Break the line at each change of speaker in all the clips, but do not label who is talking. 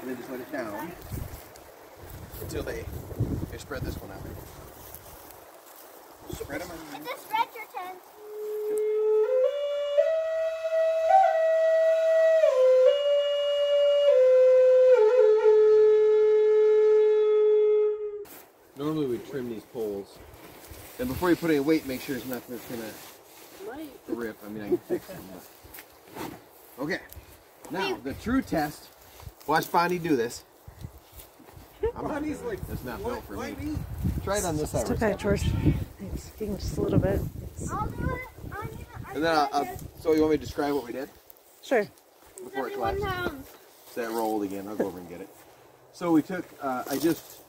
and then just let it down until they they spread this one out. Spread them.
It's a stretcher tent.
Normally we trim these poles. And before you put any weight, make sure it's nothing that's gonna rip. I mean, I can fix them. but- Okay. Now the true test. Watch Bonnie do this. I'm
Bonnie's like,
That's not built for me.
me?"
Try it on this side.
Step back, George. Thanks. You can just a little bit.
I'll do it. I'm gonna, I'm
And then I'll, I'll, so you want me to describe what we did
Sure.
before it
71
collapsed?
pounds.
So that rolled again. I'll go over and get it. So we took, uh, I just,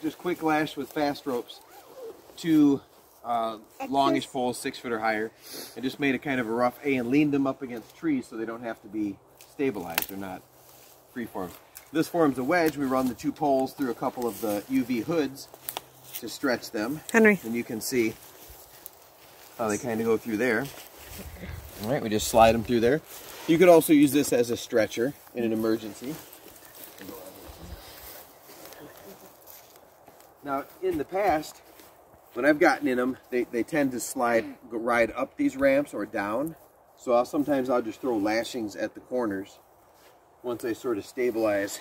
just quick lash with fast ropes, to uh, longish poles, six foot or higher, and just made a kind of a rough A and leaned them up against trees so they don't have to be stabilized. They're not freeform. This forms a wedge. We run the two poles through a couple of the UV hoods to stretch them.
Henry.
And you can see how they kind of go through there. All right, we just slide them through there. You could also use this as a stretcher in an emergency. Now, in the past, when I've gotten in them, they, they tend to slide, go, ride up these ramps or down. So I'll, sometimes I'll just throw lashings at the corners once I sort of stabilize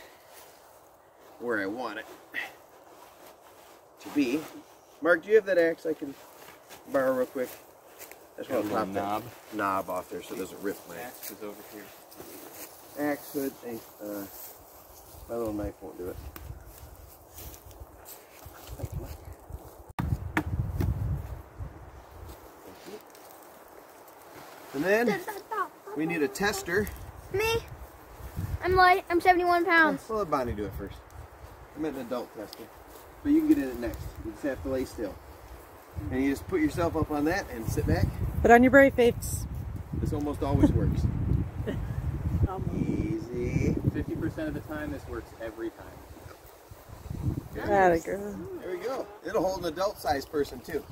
where I want it to be. Mark, do you have that axe I can borrow real quick? I just want to
a
pop
little
that
knob.
knob off there so it doesn't rip my
Axe is over here.
axe hood. Thanks. Uh, my little knife won't do it. Thank you. And then we need a tester.
Me? I'm light. I'm 71 pounds.
We'll let Bonnie do it first. I meant an adult tester. But you can get in it next. You just have to lay still. And you just put yourself up on that and sit back.
Put on your brave face.
This almost always works. Easy.
50% of the time, this works every time.
That a girl.
There we go. It'll hold an adult sized person too.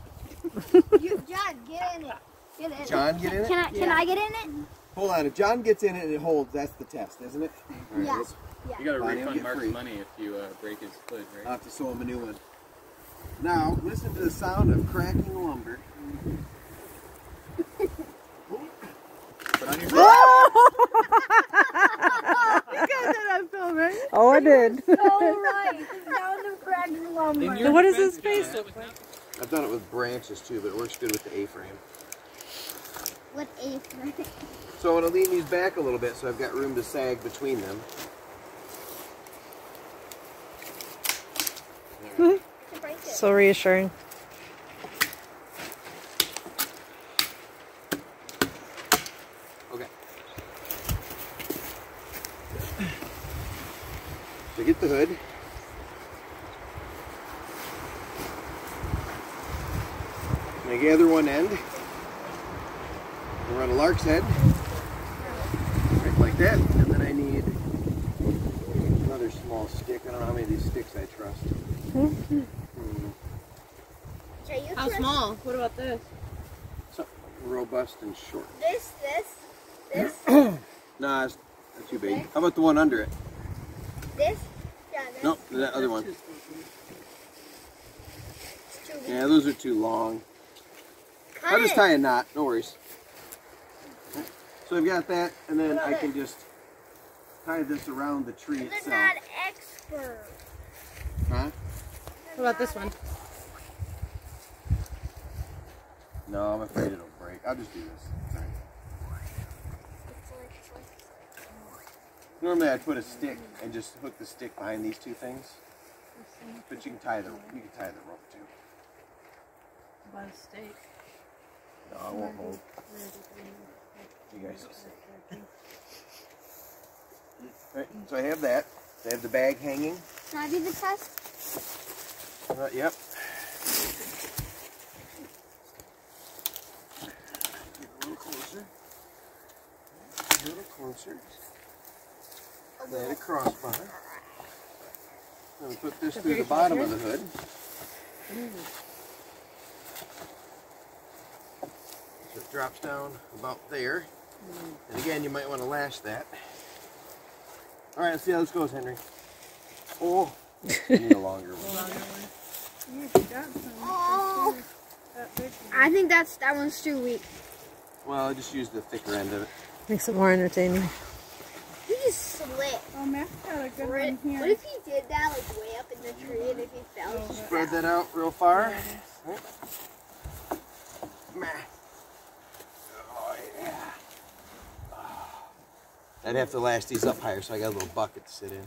You, John, get in it. Get in it.
John, get in it?
Can I? Can I get in it?
Hold on. If John gets in it and it holds, that's the test, isn't it? All right,
Yeah.
let's-
You gotta
Bonnie,
refund Mark's
free.
money if you uh, break his foot, right?
I'll have to sew him a new one. Now, listen to the sound of cracking lumber. Put on your
Oh, I did.
So right. The sound of cracking lumber.
So what his face?
I've done it with branches too, but it works good with the A-frame.
With a friend.
So I'm going to lean these back a little bit so I've got room to sag between them.
So reassuring.
Okay. So get the hood. And I gather one end. And run a lark's head. Right like that. And then I need another small stick. I don't know how many of these sticks I trust. Hmm.
Jay, you
How
trust
small? What about this?
Something robust and short.
This, this, this,
Nah, it's not too big. How about the one under it?
this. Yeah, this.
Nope, that other one.
It's too big.
Yeah, those are too long.
Cut
I'll just
it.
tie a knot, no worries. So I've got that, and then I can just tie this around the tree
They're
itself.
not expert.
Huh?
What about this one?
No, I'm afraid it'll break. I'll just do this. Sorry. Normally I'd put a stick and just hook the stick behind these two things. But you can tie the you can tie the rope too.
About a stake.
No, I won't hold. You guys will see. Alright, so I have that. I have the bag hanging.
Can I do the test?
Uh, yep. Get a little closer. A little closer. Lay it across bar. Then we put this through the bottom of the hood. So it drops down about there. And again, you might want to lash that. All right, let's see how this goes, Henry. Oh, I need a longer one.
Oh. I think that's that one's too weak.
Well, I just used the thicker end of it.
Makes it more entertaining.
He just slid.
Oh, Matt's got a good
What,
one here.
what if he did that like way up in the tree and if he fell?
Spread that out real far. Meh. Oh, I'd have to lash these up higher, so I got a little bucket to sit in.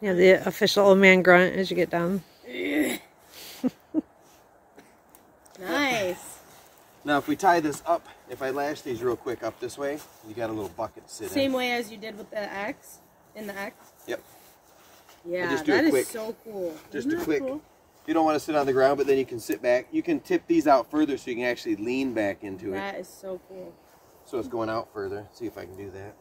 Yeah, the official old man grunt as you get down.
Nice.
Now, if we tie this up, if I lash these real quick up this way, you got a little bucket to sit
Same
in.
way as you did with the X in the X.
Yep.
Yeah,
just do
that
it
is
quick.
so cool.
Just a quick. You don't want to sit on the ground, but then you can sit back. You can tip these out further so you can actually lean back into it.
That is so cool.
So it's going out further. See if I can do that.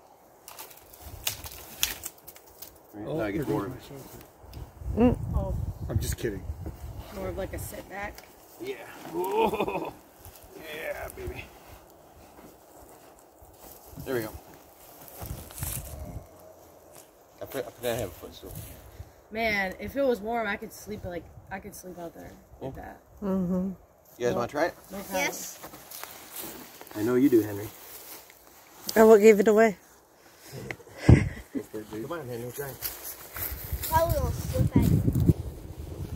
Right, now I get more of it.
Oh,
I'm just kidding.
more of like a sit back.
Yeah. Whoa. Yeah, baby. There we go. I put, I forgot I have a footstool.
Man, if it was warm, I could sleep like I could sleep out there with that.
Mm-hmm.
You guys want to try it?
No.
Yes.
I know you do, Henry.
Oh, what give it away?
Come on, Henry, try.
Probably will slip at you.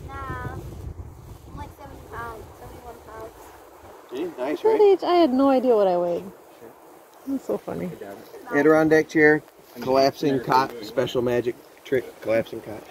Nah. I'm like 70 pounds, um, 71 pounds.
See? Nice,
That
right?
age, I had no idea what I weighed. That's so funny.
Adirondack chair, collapsing cot, special magic trick, collapsing cot.